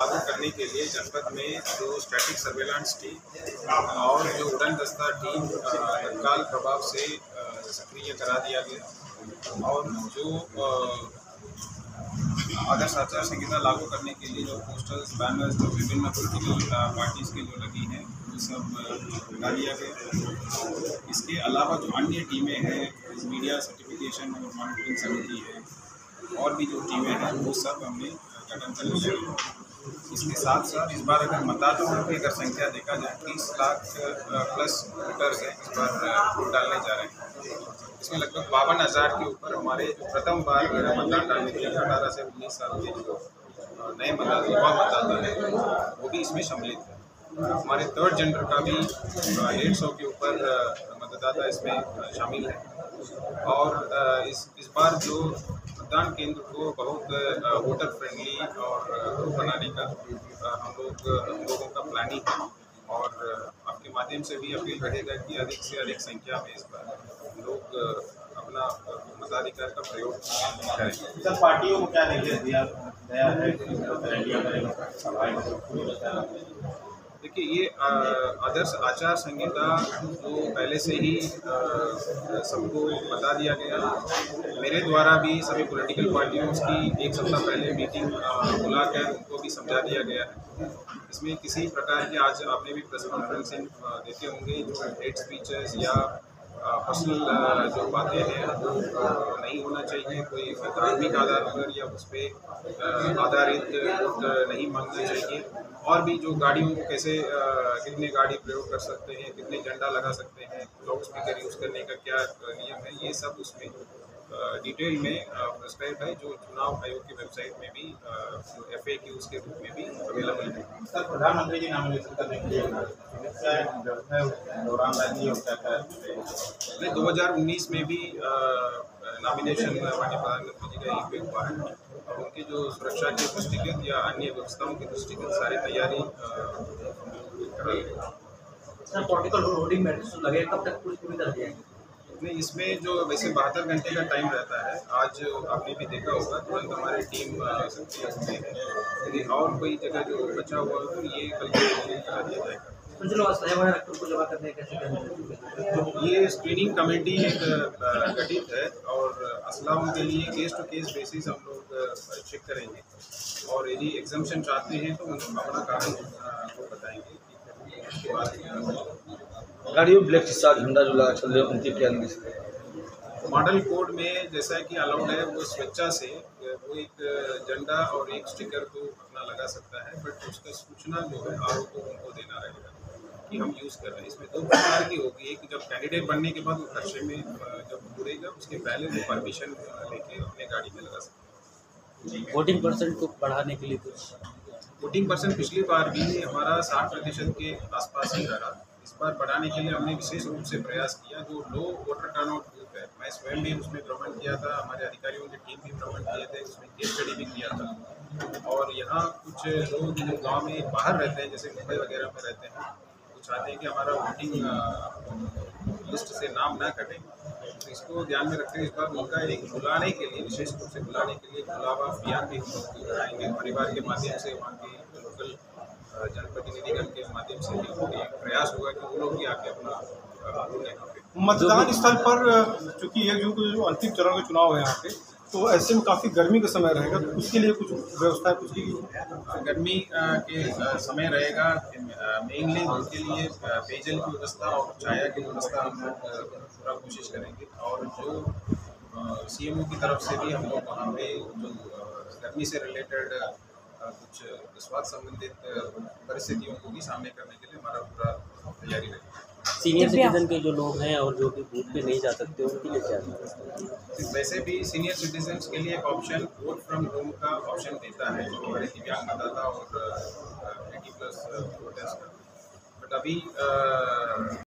लागू करने के लिए जनपद में जो स्टैटिक सर्वेलांस टीम और जो उड़न दस्ता टीम तत्काल प्रभाव से सक्रिय करा दिया गया और जो आदर्श आचार संहिता लागू करने के लिए जो पोस्टर्स बैनर्स जो विभिन्न पोलिटिकल पार्टीज़ के जो लगी हैं, वो सब हटा दिया गया। इसके अलावा जो अन्य टीमें हैं मीडिया सर्टिफिकेशन और मॉनिटरिंग समिति है, और भी जो टीमें हैं, वो सब हमने गठन कर लिया इसके साथ साथ इस बार अगर मतदाताओं की अगर संख्या देखा जाए, तीस लाख प्लस वोटर्स हैं इस बार वोट डालने जा रहे हैं। इसमें लगभग बावन हज़ार के ऊपर हमारे प्रथम बार मतदान डालने के लिए अठारह से उन्नीस साल के जो नए मतदाता, युवा मतदाता हैं, वो भी इसमें सम्मिलित हैं। हमारे थर्ड जेंडर का भी डेढ़ सौ के ऊपर मतदाता इसमें शामिल है। और इस इस बार जो मतदान केंद्र को बहुत वोटर फ्रेंडली और बनाने का हम लोग हम लोगों का प्लानिंग है। और आपके माध्यम से भी अपील रहेगा कि अधिक से अधिक संख्या में इस बार लोग अपना मताधिकार का प्रयोग करें। सर, पार्टियों को क्या निर्देश दिया देखिए, ये आदर्श आचार संहिता तो पहले से ही सबको बता दिया गया मेरे द्वारा भी सभी पॉलिटिकल पार्टियों की एक सप्ताह पहले मीटिंग बुलाकर उनको भी समझा दिया गया है। इसमें किसी प्रकार के, आज आपने भी प्रेस कॉन्फ्रेंसिंग देते होंगे, जो हेड स्पीचेस या पर्सनल जो बातें हैं वो नहीं होना चाहिए। कोई धार्मिक आधार पर या उस पर आधारित नहीं मांगना चाहिए। और भी जो गाड़ियों को कैसे कितने गाड़ी प्रयोग कर सकते हैं, कितने झंडा लगा सकते हैं लाउड स्पीकर यूज़ करने का क्या नियम है, ये सब उसमें डिटेल में प्रिस्क्राइब है जो चुनाव आयोग की वेबसाइट में भी एफ़ ए की उसके रूप में भी अवेलेबल है। सर प्रधानमंत्री जी नामिनेशन करने के लिए दो हज़ार उन्नीस में भी नॉमिनेशन माननीय प्रधानमंत्री जी का एक हुआ है। और उनकी जो सुरक्षा के दृष्टिगत या अन्य व्यवस्थाओं के दृष्टिगत सारी तैयारी कराई सर पॉलिटिकल होर्डिंग लगे कब तक पूरी पूरी कर दिया नहीं इसमें जो वैसे बहत्तर घंटे का टाइम रहता है आज आपने भी देखा होगा तुरंत हमारी टीम सक्रिय है। यदि और कोई जगह जो बचा हुआ हो तो ये कल करा दिया जाएगा। ये स्क्रीनिंग कमेटी एक गठित है और असलाम के लिए केस टू केस बेसिस हम लोग चेक करेंगे। और यदि एग्जामेशन चाहते हैं तो अपना कारण को बताएँगे उसके बाद गाड़ियों ब्लैक शीशा झंडा जो लगा चल रहे हैं उनके क्या मॉडल कोड में जैसा कि अलाउड है वो स्वेच्छा से वो एक झंडा और एक स्टिकर को अपना लगा सकता है बट उसका सूचना जो है आर को उनको देना रहेगा कि हम यूज़ कर रहे हैं। इसमें दो प्रकार की होगी एक जब कैंडिडेट बनने के बाद वो खर्चे में जब जुड़ेगा उसके पहले वो परमिशन लेके अपने गाड़ी में लगा सकते हैं। वोटिंग परसेंट को बढ़ाने के लिए कुछ? वोटिंग परसेंट पिछली बार भी हमारा साठ प्रतिशत के आसपास ही रहा। इस बार बढ़ाने के लिए हमने विशेष रूप से प्रयास किया जो लो वोटर टर्नआउट ग्रुप है। मैं स्वयं भी उसमें भ्रमण किया था, हमारे अधिकारियों की टीम भी भ्रमण किए थे, उसमें केस स्टडी भी किया था। और यहाँ कुछ लोग जो गाँव में बाहर रहते हैं, जैसे मुंबई वगैरह में रहते हैं, वो चाहते हैं कि हमारा वोटिंग लिस्ट से नाम ना कटे। तो इसको ध्यान में रखते हुए इस बार उनका एक बुलाने के लिए, विशेष रूप से बुलाने के लिए बुलावा अभियान भी हम लोग कराएँगे परिवार के माध्यम से वहाँ के लोकल जनप्रतिनिधिगण के माध्यम से भी प्रयास होगा कि वो लोग भी आके अपना मतदान स्थल पर चूँकि एक जून को जो अंतिम चरण का चुनाव है यहाँ पे तो ऐसे में काफ़ी गर्मी का समय रहेगा तो उसके लिए कुछ व्यवस्था कुछ की गर्मी के समय रहेगा मेनली उनके लिए पेयजल की व्यवस्था और छाया की व्यवस्था हम लोग पूरा कोशिश करेंगे। और जो सीएमओ की तरफ़ से भी हम लोग वहाँ पे जो गर्मी से रिलेटेड कुछ स्वास्थ्य संबंधित परिस्थितियों को भी सामने करने के लिए हमारा पूरा तैयारी रहेगी सीनियर सिटीजन के जो लोग हैं और जो भी बूथ पे नहीं जा सकते उनके लिए क्या वैसे भी सीनियर सिटीजन के लिए एक ऑप्शन वोट फ्रॉम होम का ऑप्शन देता है जो हमारे दिव्यांग मतदाता और एटी प्लस वोटर्स का। बट अभी